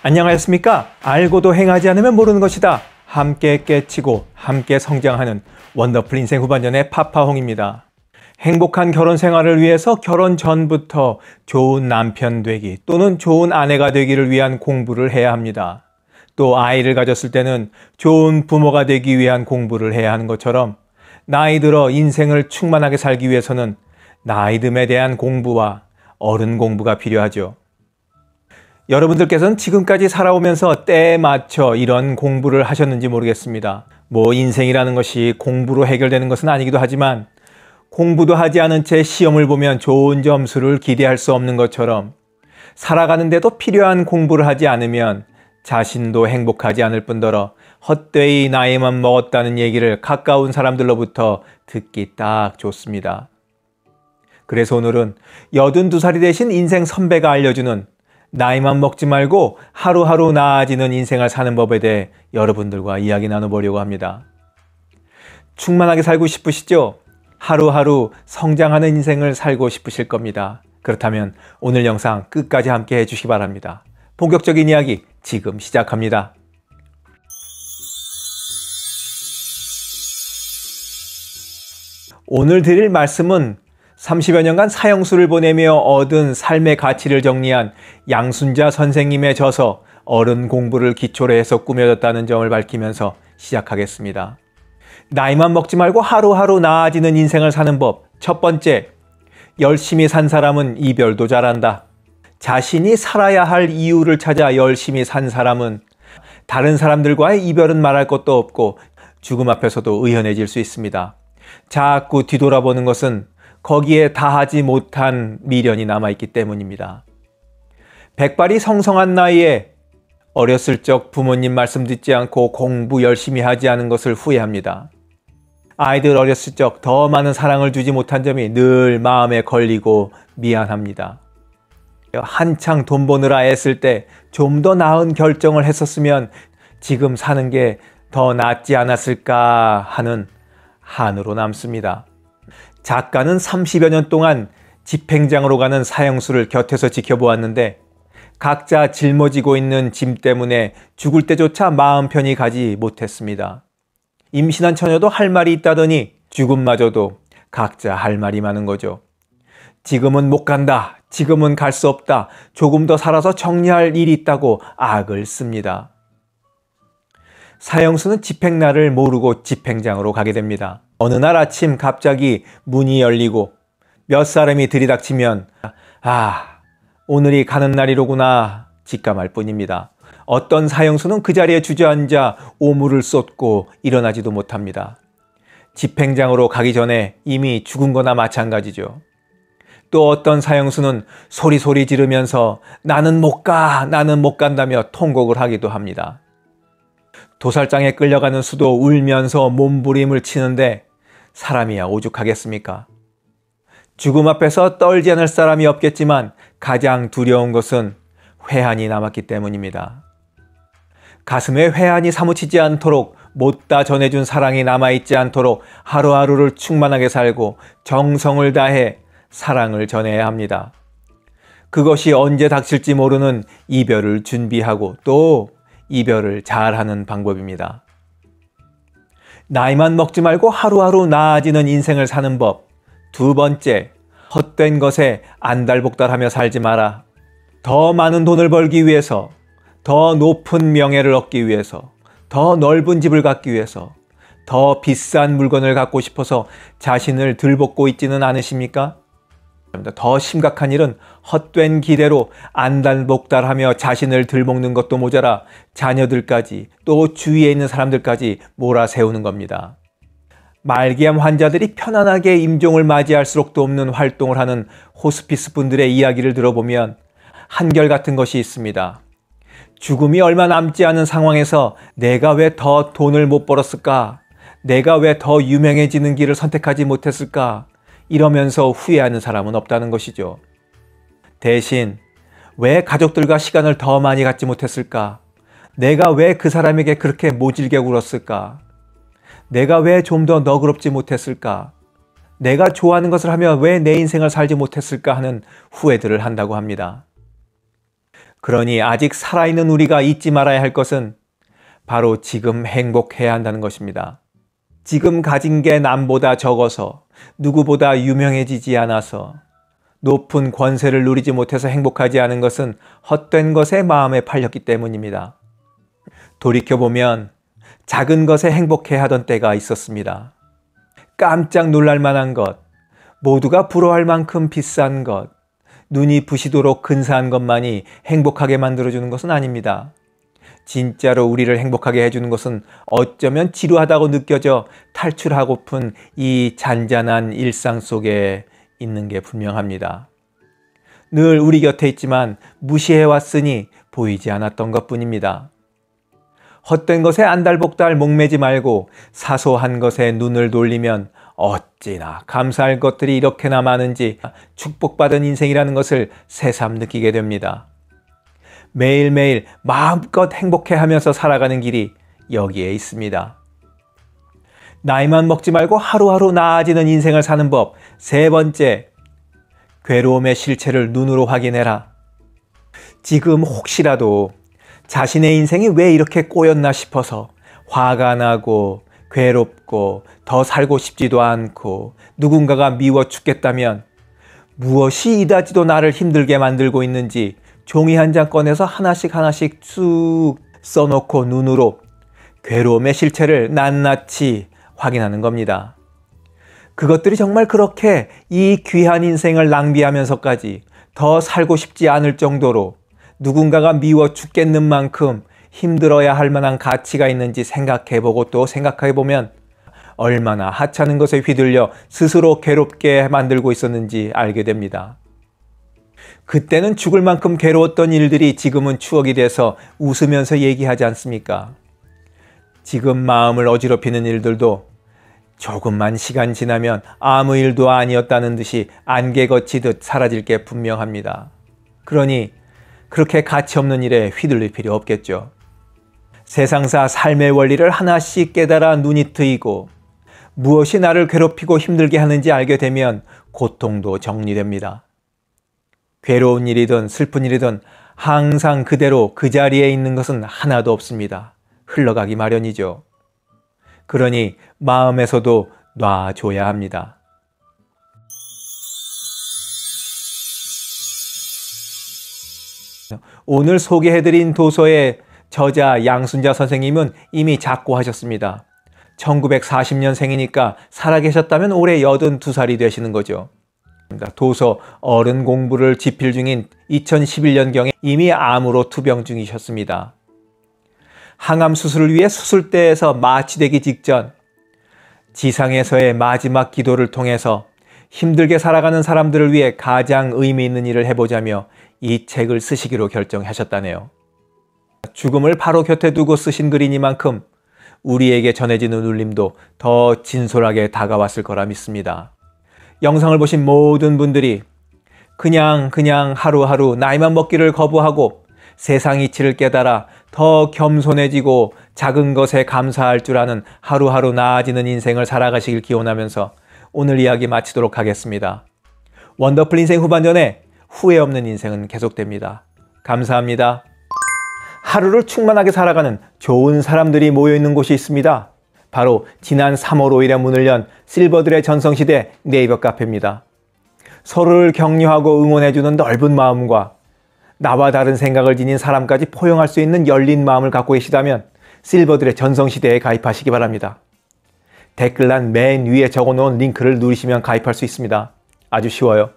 안녕하셨습니까? 알고도 행하지 않으면 모르는 것이다. 함께 깨치고 함께 성장하는 원더풀 인생 후반전의 파파홍입니다. 행복한 결혼 생활을 위해서 결혼 전부터 좋은 남편 되기 또는 좋은 아내가 되기를 위한 공부를 해야 합니다. 또 아이를 가졌을 때는 좋은 부모가 되기 위한 공부를 해야 하는 것처럼 나이 들어 인생을 충만하게 살기 위해서는 나이 듦에 대한 공부와 어른 공부가 필요하죠. 여러분들께서는 지금까지 살아오면서 때에 맞춰 이런 공부를 하셨는지 모르겠습니다. 뭐 인생이라는 것이 공부로 해결되는 것은 아니기도 하지만 공부도 하지 않은 채 시험을 보면 좋은 점수를 기대할 수 없는 것처럼 살아가는데도 필요한 공부를 하지 않으면 자신도 행복하지 않을 뿐더러 헛되이 나이만 먹었다는 얘기를 가까운 사람들로부터 듣기 딱 좋습니다. 그래서 오늘은 82살이 되신 인생 선배가 알려주는 나이만 먹지 말고 하루하루 나아지는 인생을 사는 법에 대해 여러분들과 이야기 나눠보려고 합니다. 충만하게 살고 싶으시죠? 하루하루 성장하는 인생을 살고 싶으실 겁니다. 그렇다면 오늘 영상 끝까지 함께 해주시기 바랍니다. 본격적인 이야기 지금 시작합니다. 오늘 드릴 말씀은 30여 년간 사형수를 보내며 얻은 삶의 가치를 정리한 양순자 선생님의 저서 어른 공부를 기초로 해서 꾸며졌다는 점을 밝히면서 시작하겠습니다. 나이만 먹지 말고 하루하루 나아지는 인생을 사는 법. 첫 번째, 열심히 산 사람은 이별도 잘한다. 자신이 살아야 할 이유를 찾아 열심히 산 사람은 다른 사람들과의 이별은 말할 것도 없고 죽음 앞에서도 의연해질 수 있습니다. 자꾸 뒤돌아보는 것은 거기에 다하지 못한 미련이 남아있기 때문입니다. 백발이 성성한 나이에 어렸을 적 부모님 말씀 듣지 않고 공부 열심히 하지 않은 것을 후회합니다. 아이들 어렸을 적 더 많은 사랑을 주지 못한 점이 늘 마음에 걸리고 미안합니다. 한창 돈 버느라 애쓸 때 좀 더 나은 결정을 했었으면 지금 사는 게 더 낫지 않았을까 하는 한으로 남습니다. 작가는 30여 년 동안 집행장으로 가는 사형수를 곁에서 지켜보았는데 각자 짊어지고 있는 짐 때문에 죽을 때조차 마음 편히 가지 못했습니다. 임신한 처녀도 할 말이 있다더니 죽음마저도 각자 할 말이 많은 거죠. 지금은 못 간다. 지금은 갈 수 없다. 조금 더 살아서 정리할 일이 있다고 악을 씁니다. 사형수는 집행날을 모르고 집행장으로 가게 됩니다. 어느 날 아침 갑자기 문이 열리고 몇 사람이 들이닥치면 아 오늘이 가는 날이로구나 직감할 뿐입니다. 어떤 사형수는 그 자리에 주저앉아 오물을 쏟고 일어나지도 못합니다. 집행장으로 가기 전에 이미 죽은 거나 마찬가지죠. 또 어떤 사형수는 소리소리 지르면서 나는 못 가, 나는 못 간다며 통곡을 하기도 합니다. 도살장에 끌려가는 수도 울면서 몸부림을 치는데 사람이야 오죽하겠습니까? 죽음 앞에서 떨지 않을 사람이 없겠지만 가장 두려운 것은 회한이 남았기 때문입니다. 가슴에 회한이 사무치지 않도록 못다 전해준 사랑이 남아있지 않도록 하루하루를 충만하게 살고 정성을 다해 사랑을 전해야 합니다. 그것이 언제 닥칠지 모르는 이별을 준비하고 또 이별을 잘하는 방법입니다. 나이만 먹지 말고 하루하루 나아지는 인생을 사는 법. 두 번째, 헛된 것에 안달복달하며 살지 마라. 더 많은 돈을 벌기 위해서, 더 높은 명예를 얻기 위해서, 더 넓은 집을 갖기 위해서, 더 비싼 물건을 갖고 싶어서 자신을 들볶고 있지는 않으십니까? 더 심각한 일은 헛된 기대로 안달복달하며 자신을 들먹는 것도 모자라 자녀들까지 또 주위에 있는 사람들까지 몰아세우는 겁니다. 말기암 환자들이 편안하게 임종을 맞이할 수록도 없는 활동을 하는 호스피스 분들의 이야기를 들어보면 한결같은 것이 있습니다. 죽음이 얼마 남지 않은 상황에서 내가 왜 더 돈을 못 벌었을까? 내가 왜 더 유명해지는 길을 선택하지 못했을까? 이러면서 후회하는 사람은 없다는 것이죠. 대신 왜 가족들과 시간을 더 많이 갖지 못했을까? 내가 왜 그 사람에게 그렇게 모질게 굴었을까? 내가 왜 좀 더 너그럽지 못했을까? 내가 좋아하는 것을 하며 왜 내 인생을 살지 못했을까 하는 후회들을 한다고 합니다. 그러니 아직 살아있는 우리가 잊지 말아야 할 것은 바로 지금 행복해야 한다는 것입니다. 지금 가진 게 남보다 적어서 누구보다 유명해지지 않아서 높은 권세를 누리지 못해서 행복하지 않은 것은 헛된 것에 마음에 팔렸기 때문입니다. 돌이켜보면 작은 것에 행복해 하던 때가 있었습니다. 깜짝 놀랄 만한 것, 모두가 부러워할 만큼 비싼 것, 눈이 부시도록 근사한 것만이 행복하게 만들어주는 것은 아닙니다. 진짜로 우리를 행복하게 해주는 것은 어쩌면 지루하다고 느껴져 탈출하고픈 이 잔잔한 일상 속에 있는 게 분명합니다. 늘 우리 곁에 있지만 무시해왔으니 보이지 않았던 것 뿐입니다. 헛된 것에 안달복달 목매지 말고 사소한 것에 눈을 돌리면 어찌나 감사할 것들이 이렇게나 많은지 축복받은 인생이라는 것을 새삼 느끼게 됩니다. 매일매일 마음껏 행복해 하면서 살아가는 길이 여기에 있습니다. 나이만 먹지 말고 하루하루 나아지는 인생을 사는 법. 세 번째, 괴로움의 실체를 눈으로 확인해라. 지금 혹시라도 자신의 인생이 왜 이렇게 꼬였나 싶어서 화가 나고 괴롭고 더 살고 싶지도 않고 누군가가 미워 죽겠다면 무엇이 이다지도 나를 힘들게 만들고 있는지 종이 한 장 꺼내서 하나씩 하나씩 쑥 써놓고 눈으로 괴로움의 실체를 낱낱이 확인하는 겁니다. 그것들이 정말 그렇게 이 귀한 인생을 낭비하면서까지 더 살고 싶지 않을 정도로 누군가가 미워 죽겠는 만큼 힘들어야 할 만한 가치가 있는지 생각해보고 또 생각해보면 얼마나 하찮은 것에 휘둘려 스스로 괴롭게 만들고 있었는지 알게 됩니다. 그때는 죽을 만큼 괴로웠던 일들이 지금은 추억이 돼서 웃으면서 얘기하지 않습니까? 지금 마음을 어지럽히는 일들도 조금만 시간 지나면 아무 일도 아니었다는 듯이 안개 거치듯 사라질 게 분명합니다. 그러니 그렇게 가치 없는 일에 휘둘릴 필요 없겠죠. 세상사 삶의 원리를 하나씩 깨달아 눈이 트이고 무엇이 나를 괴롭히고 힘들게 하는지 알게 되면 고통도 정리됩니다. 괴로운 일이든 슬픈 일이든 항상 그대로 그 자리에 있는 것은 하나도 없습니다. 흘러가기 마련이죠. 그러니 마음에서도 놔줘야 합니다. 오늘 소개해드린 도서의 저자 양순자 선생님은 이미 작고하셨습니다. 1940년생이니까 살아계셨다면 올해 82살이 되시는 거죠. 도서 어른 공부를 집필 중인 2011년경에 이미 암으로 투병 중이셨습니다. 항암 수술을 위해 수술대에서 마취되기 직전 지상에서의 마지막 기도를 통해서 힘들게 살아가는 사람들을 위해 가장 의미 있는 일을 해보자며 이 책을 쓰시기로 결정하셨다네요. 죽음을 바로 곁에 두고 쓰신 글이니만큼 우리에게 전해지는 울림도 더 진솔하게 다가왔을 거라 믿습니다. 영상을 보신 모든 분들이 그냥 그냥 하루하루 나이만 먹기를 거부하고 세상 이치를 깨달아 더 겸손해지고 작은 것에 감사할 줄 아는 하루하루 나아지는 인생을 살아가시길 기원하면서 오늘 이야기 마치도록 하겠습니다. 원더풀 인생 후반전에 후회 없는 인생은 계속됩니다. 감사합니다. 하루를 충만하게 살아가는 좋은 사람들이 모여있는 곳이 있습니다. 바로 지난 3월 5일에 문을 연 실버들의 전성시대 네이버 카페입니다. 서로를 격려하고 응원해주는 넓은 마음과 나와 다른 생각을 지닌 사람까지 포용할 수 있는 열린 마음을 갖고 계시다면 실버들의 전성시대에 가입하시기 바랍니다. 댓글란 맨 위에 적어놓은 링크를 누르시면 가입할 수 있습니다. 아주 쉬워요.